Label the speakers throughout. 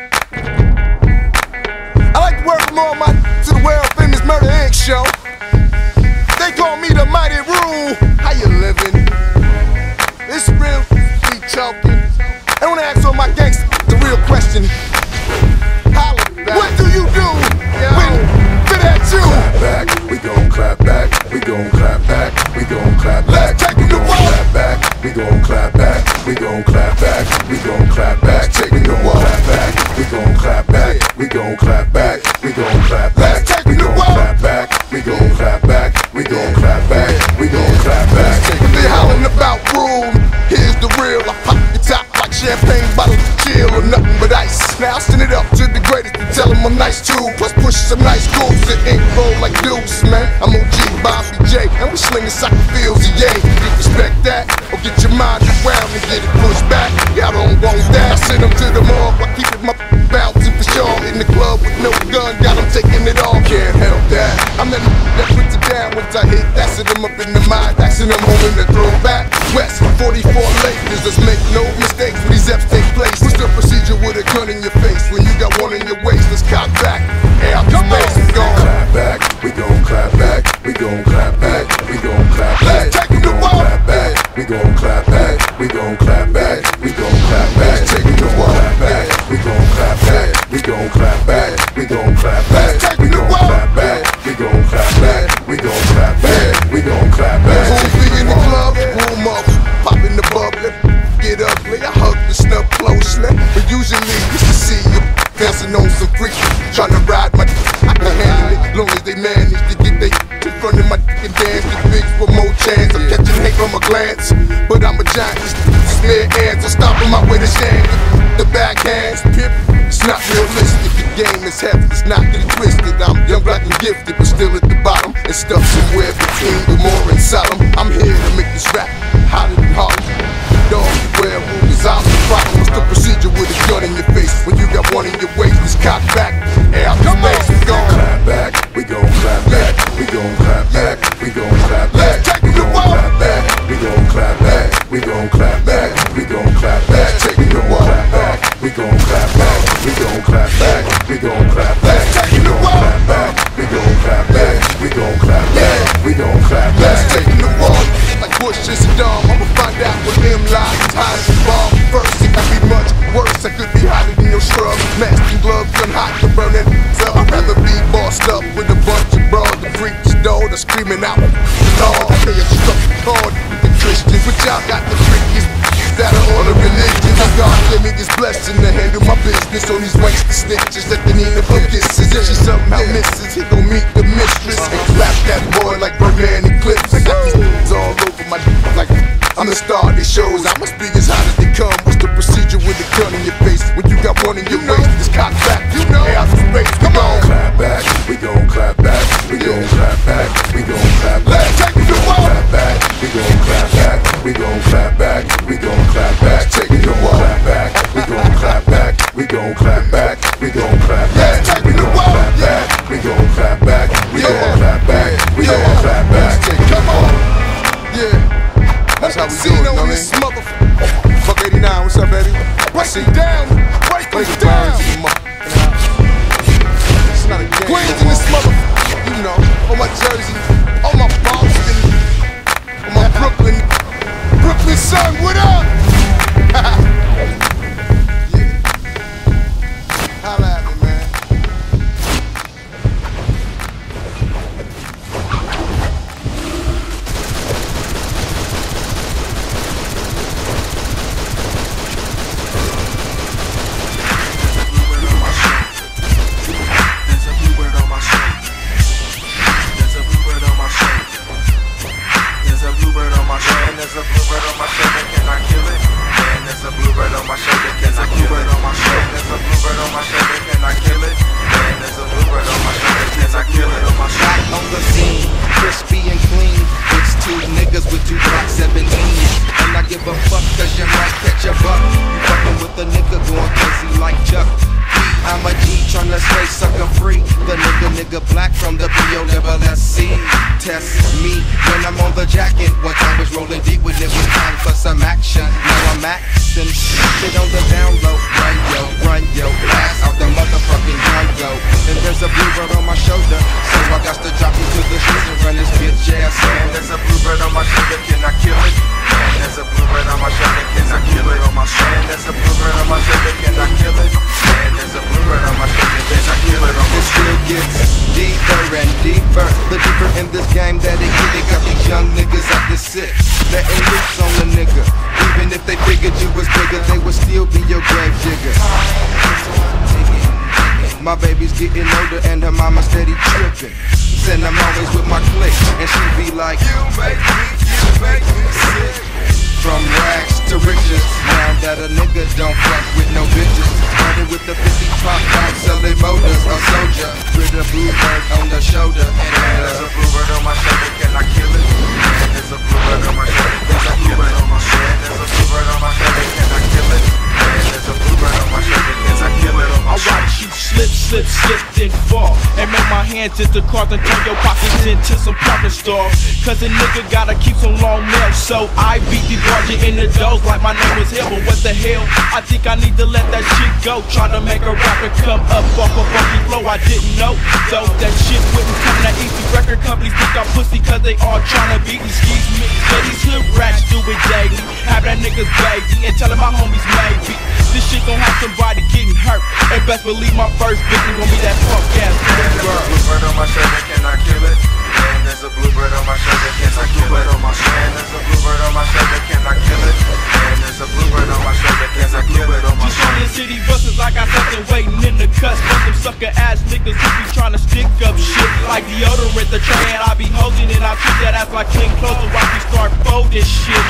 Speaker 1: I like to welcome all my to the world famous Murder Inc. show. They call me the Mighty Rule. How you living? It's real, be talking. I wanna ask all my gangsters the real question. Holla. What do you do when fit at you?
Speaker 2: clap back, we gon' clap back, we gon' clap back, we gon' clap back,
Speaker 1: Let's take
Speaker 2: we gon' clap back, we gon' clap back, we gon' clap back, we gon' clap back, we gon' clap back, we gon' clap back, we gon' clap back, we gon' clap back, we gon' clap back, we gon' clap back, we gon' clap back.
Speaker 1: When they hollering about rule, here's the real. I pop the top like champagne bottle, chill or nothing but ice. Now I send it up to the greatest and tell them I'm nice too. Plus push some nice goals that ain't roll like deuce, man. I'm OG Bobby J, and we slinging soccer fields, yeah. Respect that, or get your mind around and get it pushed back. Y'all don't want that. I send them to the I'm up in the mind. It, I'm home in the throwback. West 44 Lakers, let's make no mistakes when these F's take place. What's the procedure with a gun they manage to get they in front of my dick and dance. The bigs for more chance. I'm catching hate from a glance. But I'm a giant, smear ants. I'm stopping my way to shame. The backhands, pimp. It's not realistic. The game is heavy, it's not getting twisted. I'm young, black, and gifted, but still at the bottom. And stuck somewhere between the more and Sodom. This cock back, you know. Hey, out the space, come on.
Speaker 2: Clap back, we gon' clap back, we gon' clap back, we gon' clap back.
Speaker 1: Let's take it to war.
Speaker 2: clap back, we gon' clap back, we gon' clap back, we gon' clap back,
Speaker 1: Take it to
Speaker 2: gon'
Speaker 1: war.
Speaker 2: clap back, we gon' clap back, we gon' clap back, we gon' clap back,
Speaker 1: Let's take it to
Speaker 2: gon'
Speaker 1: war.
Speaker 2: clap back, we gon' clap back, we gon' clap back, we gon' clap back.
Speaker 1: Let's take it. Come on. Yeah. That's how we do it, know what I mean? Fuck 89, what's up, baby? Break it down. Break Break it it down. down. It's not a game. Queens in this motherfucker. You know, on my jersey, on my Boston, on my Brooklyn. Brooklyn son, what up?
Speaker 3: SC. Test me when I'm on the jacket. One time was rolling deep when it was time for some action. Now I'm axing. Shit on digger. My baby's getting older and her mama steady tripping. Said I'm always with my clique, and she be like, You make
Speaker 4: hands hit the cards and turn your pockets into some parking stalls. Cause a nigga gotta keep some long nails. So I beat the bargain in the doors like my name was Hill. But what the hell? I think I need to let that shit go. Try to make a rapper come up off a funky flow. I didn't know. Though that shit wouldn't come that easy. Record companies think I'm pussy cause they all tryna beat me. Excuse me. Yeah, these hood rats do it daily. Have that niggas baby and tell my homies maybe. This shit gon' have somebody getting hurt. And best believe my first victim gon' be that punk ass
Speaker 5: a
Speaker 4: girl.
Speaker 5: Bluebird on my shoulder, can I kill it? Man, there's a bluebird on my shoulder, can I kill it? Man, there's a bluebird on my shoulder, can I kill it? Man, there's a bluebird on my shoulder, can I kill it?
Speaker 4: Just on the city buses, I got something waiting in the cuts. For some sucker ass niggas who be trying to stick up shit like deodorant. The tray and I be holding it. I treat that ass like clean clothes so I can start folding shit.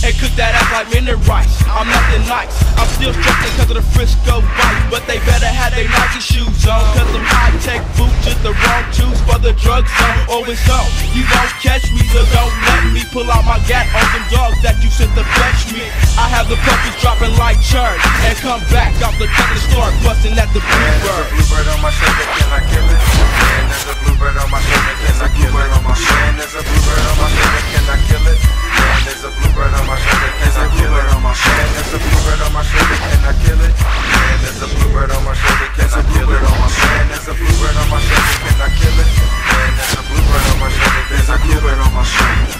Speaker 4: And cook that ass like minute rice. I'm nothing nice. I'm still stressing cause of the Frisco vice. But they better have their Nike shoes on. Cause them high tech boots just the for the drug zone. Oh, it's on. You won't catch me, so don't let me pull out my gat on them dogs that you sent to fetch me. I have the puppies dropping like church. And come back off the cut and start busting at the
Speaker 5: Man, there's a
Speaker 4: bluebird.
Speaker 5: bluebird on my shoulder, can I kill it? Man, there's a bluebird on my shoulder, can I kill it? Man, there's a bluebird on my shoulder, can I kill it? Man, there's a bluebird on my shoulder, can I kill it? Man, there's a bluebird on my shoulder, can I kill it? Man, there's a bluebird on my shoulder, can I kill it? Man, there's a bluebird on my shoulder, kill it? On my shoulder.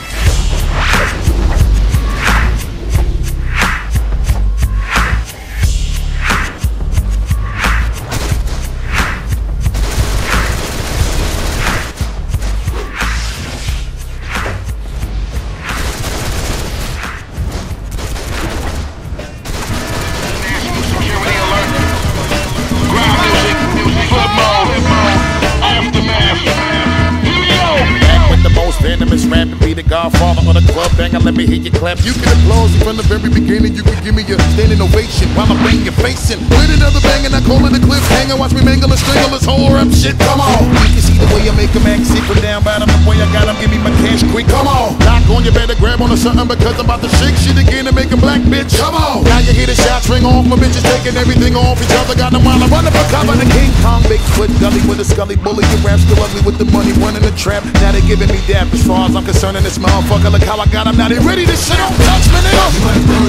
Speaker 2: Godfather of the club banger. Let me hear you clap. You can applause from the very beginning. You can give me your standing ovation while I'm bang your face in. With another bang and I call it a cliffhanger. Watch me mangle and strangle this whole rap shit. Come on. You the way I make a man sit from down bottom. The way I got him, give me my cash quick. Come on. Lock on, you better grab on to something because I'm about to shake shit again and make a black bitch. Come on. Now you hear the shots ring off. My bitches taking everything off each other. Got them while I'm running for cover. The King Kong, Bigfoot, Gully with a scully bully. You rap still ugly with the money, running the trap. Now they giving me dap. As far as I'm concerned, in this motherfucker, look how I got him. Now they ready to shit. Don't touch me, nigga.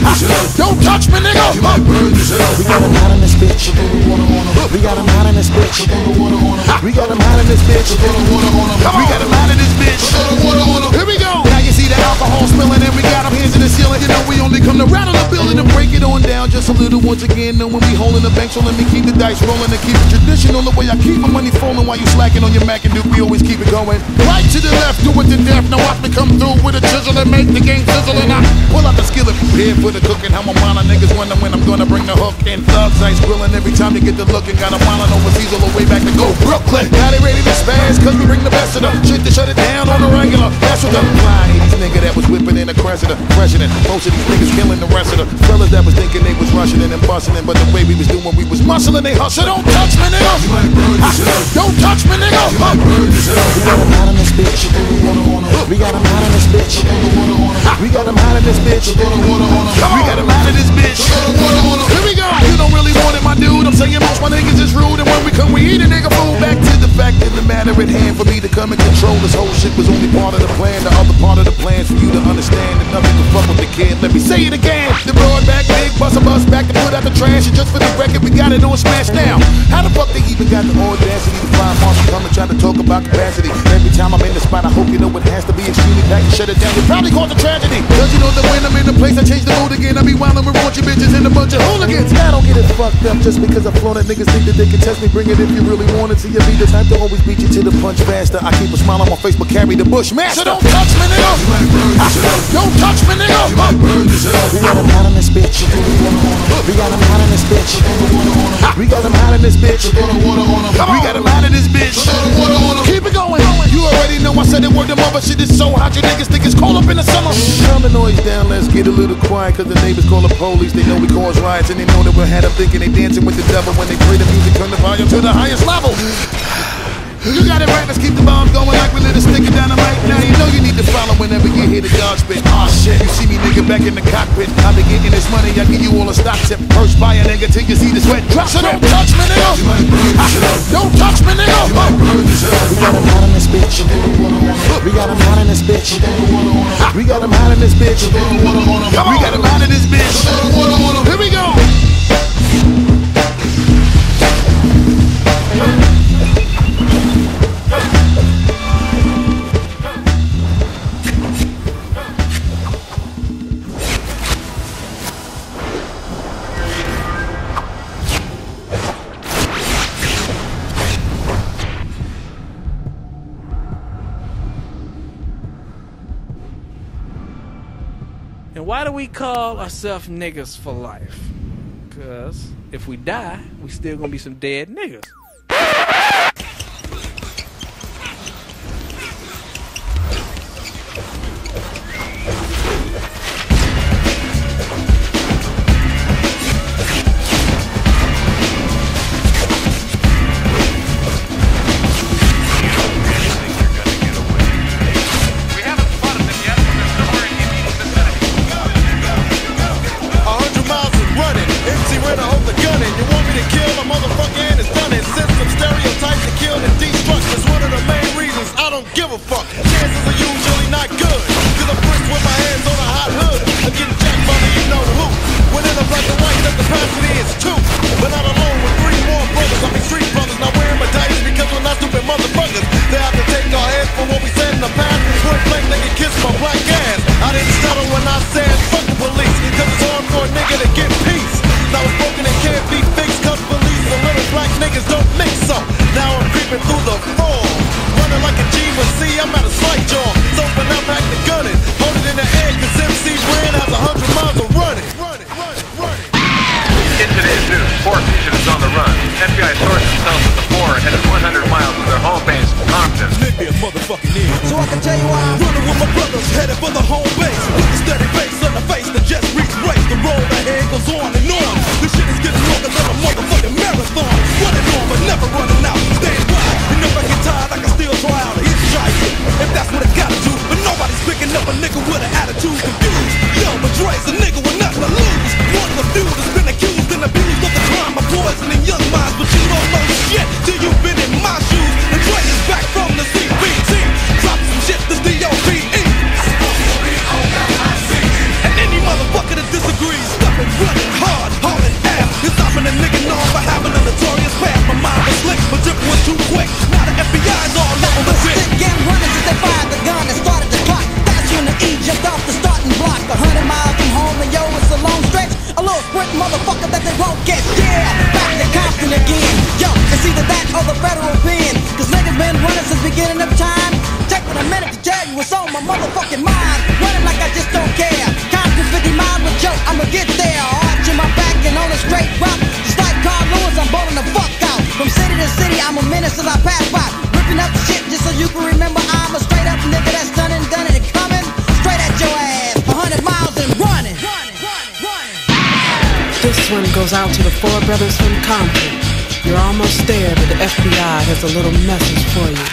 Speaker 2: Ha, Don't touch me, nigga.
Speaker 6: We got him hot in this bitch. We got him hot in this bitch. We got him hot in this bitch.
Speaker 2: We got him out of this bitch. Here we go. Alcohol spilling and we got him hands in the ceiling. You know we only come to rattle the building and break it on down just a little once again. Know when we holding the bank, so let me keep the dice rolling and keep it traditional. The way I keep my money falling while you slacking on your Mac and Duke, we always keep it going. Right to the left, do it to death. Now watch me come through with a chisel and make the game sizzle. And I pull out the skillet, prepared for the cooking. How my mama niggas wonder when I'm gonna bring the hook And Thugs ice grilling every time you get the looking. Got a mile overseas all the way back to go Brooklyn. Now they ready to spaz, cause we bring the best of them. Shit to shut it down on the regular. That's what the fly 80s nigga that was whipping in the Cressida. President. Most of these niggas killing the rest of the fellas that was thinking they was rushing in and busting in. But the way we was doing, we was muscling, they hustle. Don't touch me, nigga. Ah, Don't touch me, nigga. Ah.
Speaker 6: We got him hot in this bitch. We got him hot in this bitch. We got him hot in this bitch.
Speaker 2: We got him out of this bitch. Here we go. You don't really want it, my dude. I'm saying most my niggas is rude, and when we come, we eat a nigga food. Back to the fact of the matter at hand for me to come and control this whole shit was only part of the plan. The other part of the plan's for you to understand that nothing can fuck with kid. Let me say it again. The broad back, big bust a bus back to put out the trash. And just for the record, we got it on smash now. How the fuck they even got the audacity to find Marshall come and try to talk about capacity? Every time I'm in the spot, I hope you know it has to be extremely packed and shut it down. It probably caused a tragedy. Cause you know that when I'm in the place, I change the mood again. I be wildin' with raunchy bitches and a bunch of hooligans. I don't get it fucked up just because I flown it. Niggas think that they can test me. Bring it if you really want it. See, you be the type to always beat you to the punch faster. I keep a smile on my face, but carry the Bushmaster. Don't touch me, nigga.
Speaker 6: Bitch. We got him hot in this bitch.
Speaker 2: We got him hot in this bitch. Keep it going. You already know I said it word the mother shit is so hot. You niggas think it's cold up in the summer. Calm the noise down. Let's get a little quiet. Cause the neighbors call the police. They know we cause riots. And they know that we're had up thinking they dancing with the devil. When they play the music, turn the volume to the highest level. You got it right, let's keep the bomb going like we lit a stick of dynamite. Now you know you need to follow whenever you hear the dog spit. Back in the cockpit. I'll be getting this money, I'll give you all a stock tip. First buy a nigga till you see the sweat drop. So don't touch me, nigga. Don't touch me, nigga.
Speaker 6: We got him hot in this bitch. We got him hot in this bitch.
Speaker 2: We got him hot in this bitch. We got him hot in this bitch. Here we go.
Speaker 7: We call ourselves niggas for life? Because if we die, we still gonna be some dead niggas.
Speaker 8: Niggas don't mix up. Now I'm creeping through the floor. Running like a G but see, I'm at a slight jaw. So when I'm back to gunning, hold it in the air. Cause MC Ren has a hundred miles of running. Running, running, running.
Speaker 9: In today's news, four fugitive is on the run. FBI sources tell us that the four are headed 100 miles to their home base, Compton.
Speaker 8: So I can tell you why I'm running with my brothers, headed for the home base. With a steady face on the face that just reached race. The road ahead goes on and on. This shit was too quick. Now the FBI's all over the.
Speaker 10: Stick and running since they fired the gun and started the clock. That's when the E jumped off the starting block. A hundred miles from home and yo, it's a long stretch. A little sprint motherfucker that they won't get. Yeah, back to Compton again. Yo, it's either that or the federal pen. Cause niggas been running since beginning of time. Taking a minute to tell you what's on my motherfucking mind. Running like I just don't care. Compton 50 miles with Joe, I'ma get
Speaker 11: four brothers from Compton. You're almost there, but the FBI has a little message for you.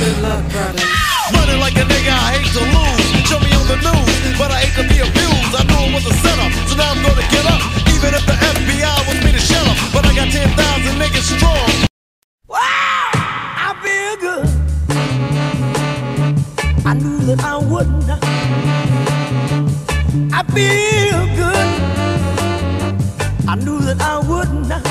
Speaker 11: Good luck, brothers.
Speaker 8: Running like a nigga I hate to lose. Show me on the news, but I hate to be abused. I knew it was a setup, so now
Speaker 7: I'm gonna get up. Even if the FBI wants me to shut up. But I got 10,000 niggas strong.
Speaker 10: Feel good. I knew that I wouldn't.